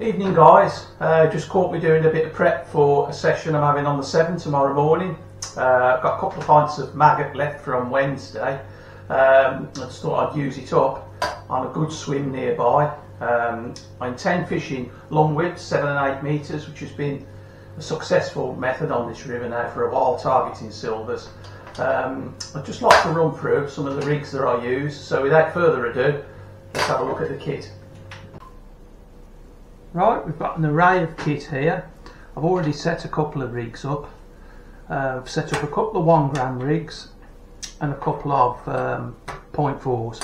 Evening guys, uh, just caught me doing a bit of prep for a session I'm having on the Severn tomorrow morning. Uh, I've got a couple of pints of maggot left from Wednesday. Um, I just thought I'd use it up on a good swim nearby. Um, I intend fishing long whips, 7 and 8 metres, which has been a successful method on this river now for a while, targeting silvers. Um, I'd just like to run through some of the rigs that I use, so without further ado, let's have a look at the kit. Right, we've got an array of kit here. I've already set a couple of rigs up. Uh, I've set up a couple of one gram rigs and a couple of um, point fours.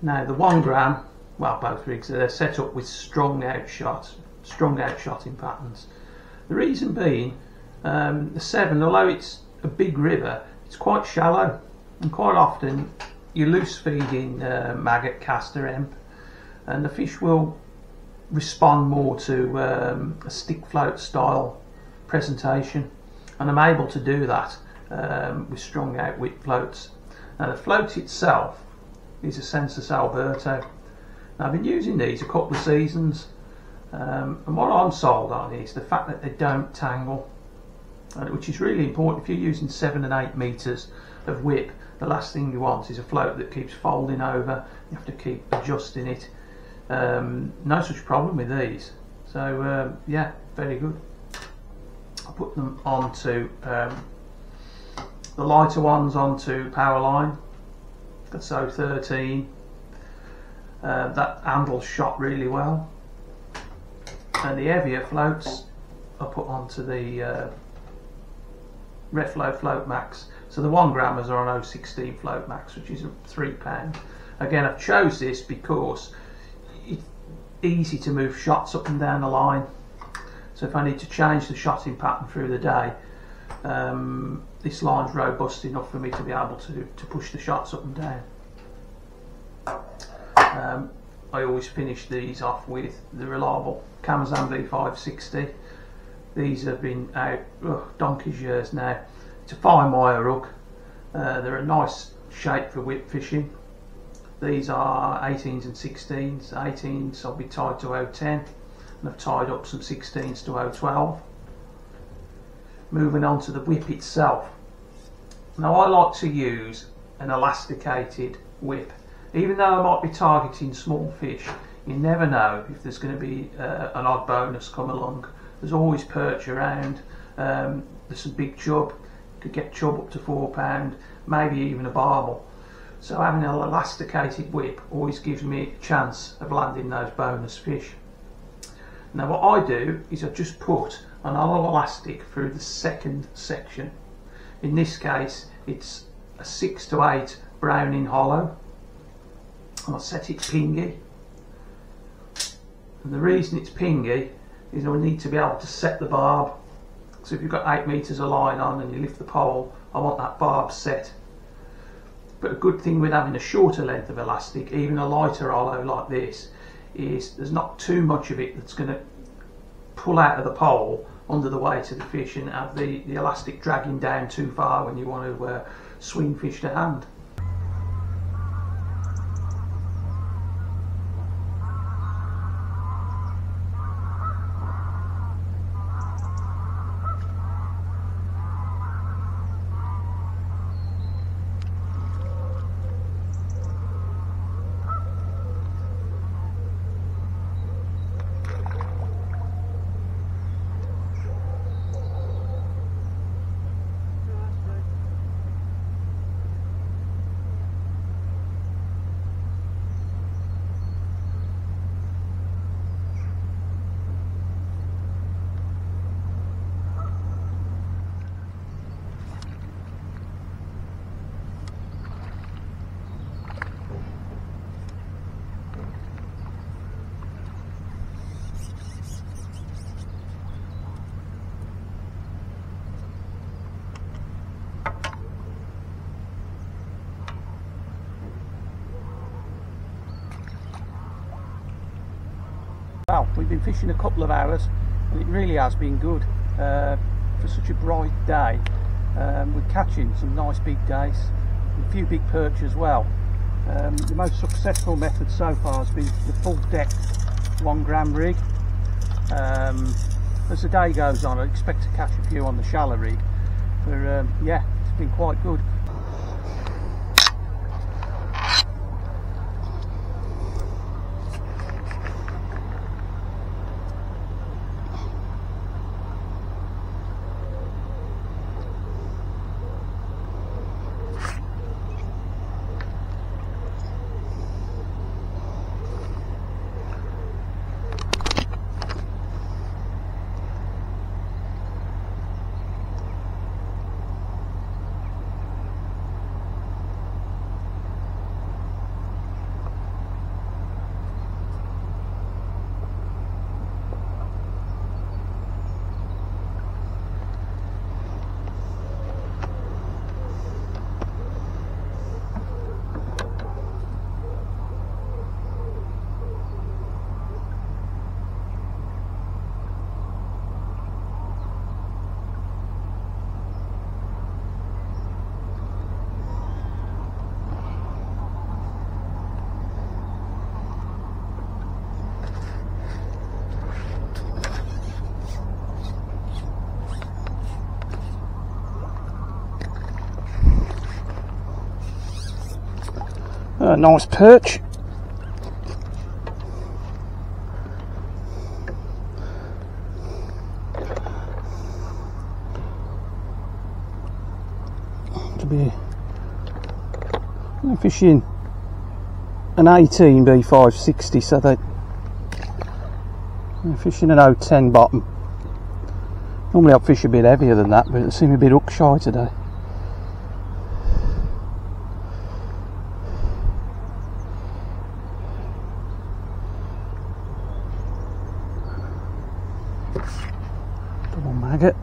Now the one gram, well both rigs, they're set up with strong outshots, strong outshotting patterns. The reason being, um, the Severn, although it's a big river, it's quite shallow and quite often you're loose feeding uh, maggot, caster, emp and the fish will respond more to um, a stick float style presentation and I'm able to do that um, with strong out whip floats. Now the float itself is a Sensas Alberto. Now, I've been using these a couple of seasons um, and what I'm sold on is the fact that they don't tangle which is really important if you're using 7 and 8 metres of whip the last thing you want is a float that keeps folding over you have to keep adjusting it um, no such problem with these. So um, yeah, very good. I put them onto um, the lighter ones onto Powerline. So 13. Uh, that handle shot really well. And the heavier floats I put onto the uh, Reflo Float Max. So the one grammers are on 016 Float Max, which is a three pound. Again, I've chose this because easy to move shots up and down the line. So if I need to change the shotting pattern through the day, um, this line's robust enough for me to be able to, to push the shots up and down. Um, I always finish these off with the reliable Kamasan B560. These have been out donkey's years now. It's a fine wire hook. Uh, they're a nice shape for whip fishing. These are 18s and 16s. 18s I'll be tied to 010 and I've tied up some 16s to 012. Moving on to the whip itself. Now I like to use an elasticated whip. Even though I might be targeting small fish, you never know if there's going to be uh, an odd bonus come along. There's always perch around. Um, there's some big chub. You could get chub up to four pound, maybe even a barbel. So having an elasticated whip always gives me a chance of landing those bonus fish. Now what I do is I just put an elastic through the second section. In this case it's a 6 to 8 Browning hollow. and I'll set it pingy. And the reason it's pingy is I need to be able to set the barb. So if you've got 8 metres of line on and you lift the pole, I want that barb set but a good thing with having a shorter length of elastic, even a lighter hollow like this, is there's not too much of it that's going to pull out of the pole under the weight of the fish and have the, the elastic dragging down too far when you want to uh, swing fish to hand. Well, we've been fishing a couple of hours and it really has been good uh, for such a bright day. Um, we're catching some nice big dace, a few big perch as well. Um, the most successful method so far has been the full depth one gram rig. Um, as the day goes on, I expect to catch a few on the shallow rig. But um, yeah, it's been quite good. Nice perch. To be fishing an 18 B560, so they I'm fishing an 010 bottom. Normally I'd fish a bit heavier than that, but it seemed a bit hook shy today. Double maggot.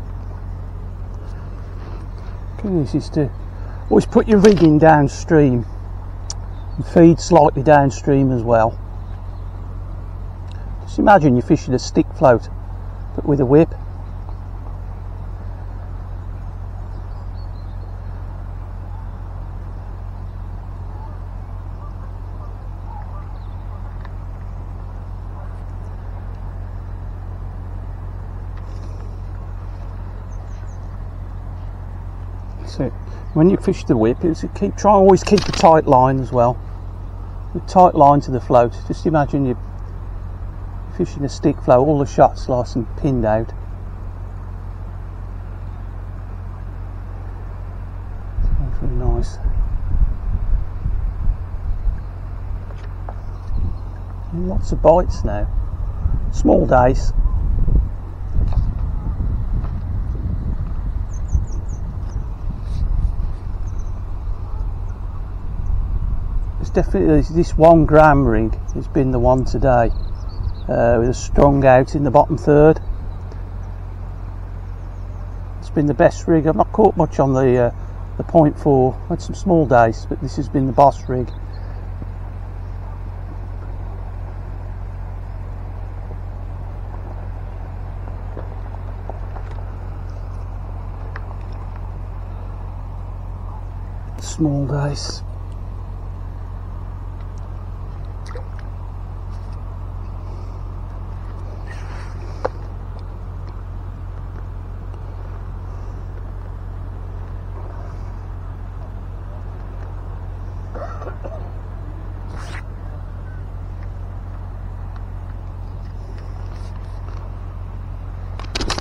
This is to always put your rigging downstream and feed slightly downstream as well. Just imagine you're fishing a stick float but with a whip. So when you fish the whip, it's keep try always keep a tight line as well. A tight line to the float. Just imagine you're fishing a stick float, all the shots nice and pinned out. That's really nice. Lots of bites now. Small dace. Definitely this one gram rig has been the one today uh, with a strong out in the bottom third. It's been the best rig. I've not caught much on the uh, the point four. Had some small dace, but this has been the boss rig. Small dace.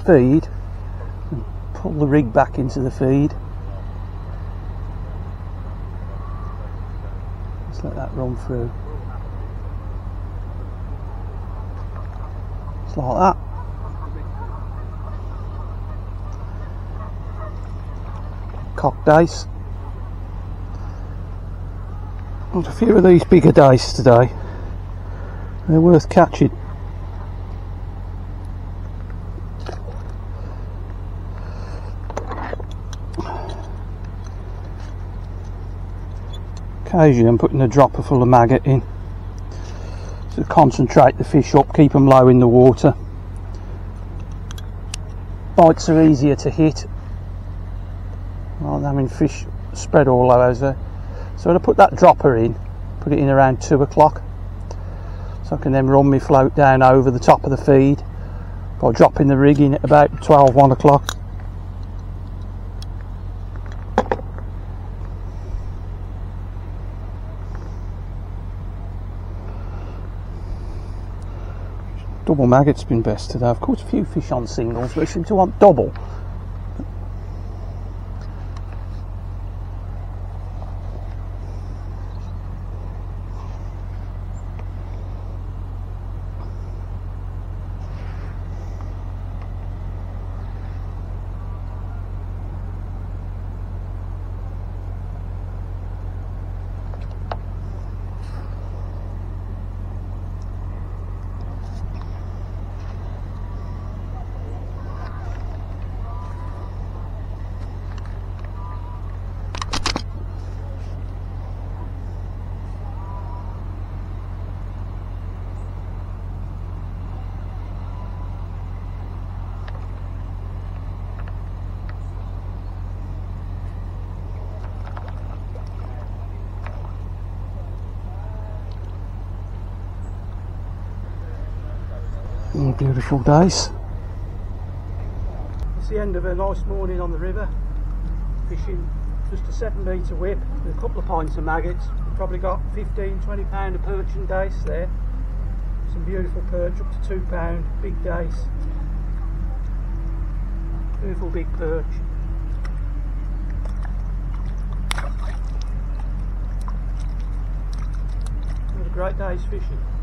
Feed and pull the rig back into the feed. Just let that run through. Just like that. Cock dace. Got a few of these bigger dace today. They're worth catching. Occasionally I'm putting a dropper full of maggot in to concentrate the fish up, keep them low in the water. Bites are easier to hit rather than having fish spread all over. So when I put that dropper in, put it in around 2 o'clock, so I can then run my float down over the top of the feed by dropping the rig in at about 12 1 o'clock double maggot's been best today I've caught a few fish on singles but seem to want double beautiful days. It's the end of a nice morning on the river. Fishing just a seven metre whip with a couple of pints of maggots. Probably got 15, 20 pound of perch and dace there. Some beautiful perch up to two pound, big dace. Beautiful big perch. A great day's fishing.